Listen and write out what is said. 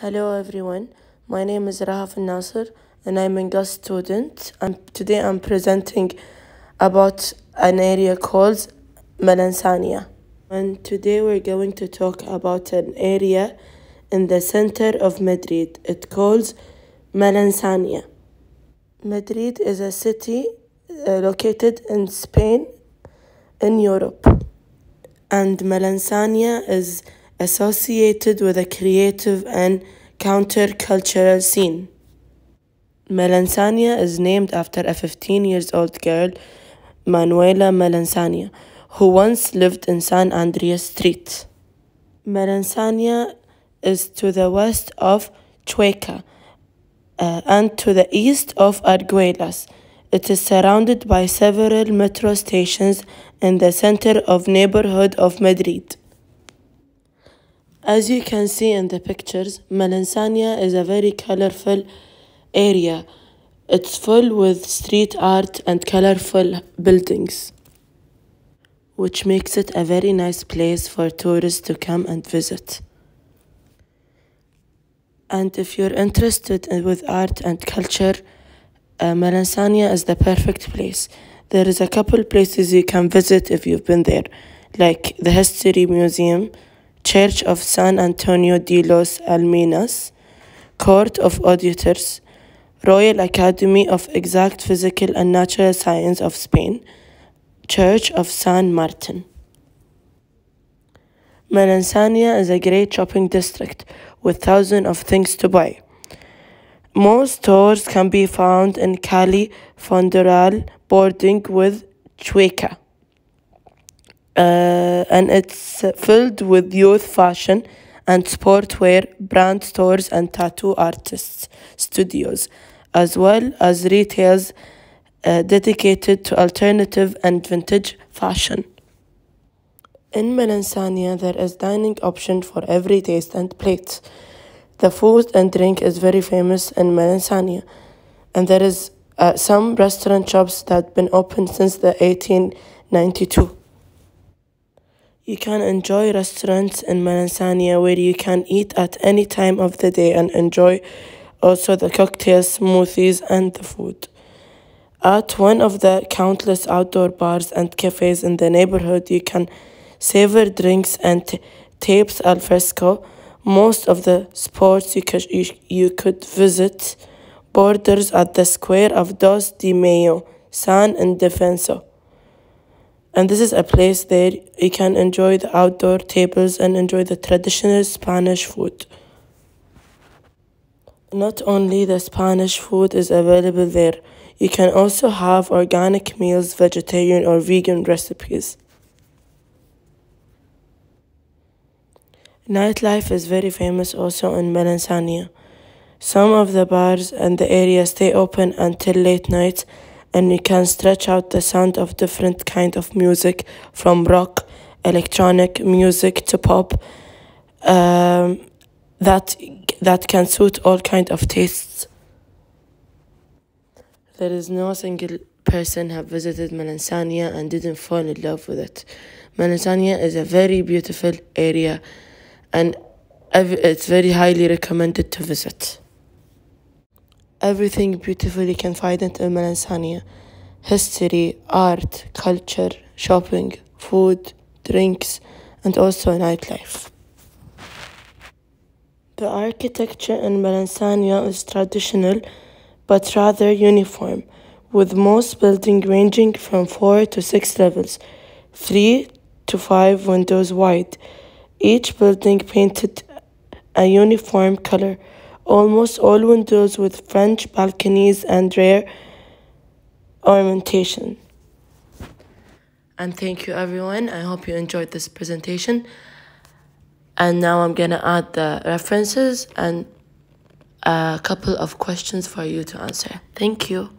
Hello everyone, my name is Rahaf Nasser and I'm a guest student. And today I'm presenting about an area called Malasaña. And today we're going to talk about an area in the center of Madrid. It calls Malasaña. Madrid is a city uh, located in Spain in Europe. And Malasaña is associated with a creative and countercultural scene. Malasaña is named after a 15 years old girl, Manuela Malasaña, who once lived in San Andreas Street. Malasaña is to the west of Chueca uh, and to the east of Argüelles. It is surrounded by several metro stations in the center of neighborhood of Madrid. As you can see in the pictures, Malasaña is a very colorful area. It's full with street art and colorful buildings, which makes it a very nice place for tourists to come and visit. And if you're interested with art and culture, uh, Malasaña is the perfect place. There is a couple places you can visit if you've been there, like the History Museum, Church of San Antonio de los Alemanes, Court of Auditors, Royal Academy of Exact Physical and Natural Science of Spain, Church of San Martin. Malasaña is a great shopping district with thousands of things to buy. Most stores can be found in Calle Fuencarral, bordering with Chueca uh, and it's filled with youth fashion and sportwear brand stores and tattoo artists studios, as well as retails uh, dedicated to alternative and vintage fashion. In Malasaña, there is dining option for every taste and plate. The food and drink is very famous in Malasaña, and there is uh, some restaurant shops that been open since the 1892. You can enjoy restaurants in Malasaña where you can eat at any time of the day and enjoy also the cocktails, smoothies, and the food. At one of the countless outdoor bars and cafes in the neighborhood, you can savor drinks and tapes al fresco. Most of the sports you could, you, you could visit borders at the square of Dos de Mayo, San Ildefonso. And this is a place there you can enjoy the outdoor tables and enjoy the traditional Spanish food. Not only the Spanish food is available there, you can also have organic meals, vegetarian or vegan recipes. Nightlife is very famous also in Malasaña. Some of the bars and the area stay open until late night and you can stretch out the sound of different kind of music from rock, electronic music to pop um, that that can suit all kind of tastes. There is no single person have visited Malasaña and didn't fall in love with it. Malasaña is a very beautiful area and it's very highly recommended to visit. Everything beautiful you can find in umm Malasaña. History, art, culture, shopping, food, drinks, and also nightlife. The architecture in umm Malasaña is traditional but rather uniform, with most buildings ranging from 4 to 6 levels, 3 to 5 windows wide. Each building painted a uniform color almost all windows with French balconies and rare ornamentation. And thank you everyone. I hope you enjoyed this presentation. And now I'm gonna add the references and a couple of questions for you to answer. Thank you.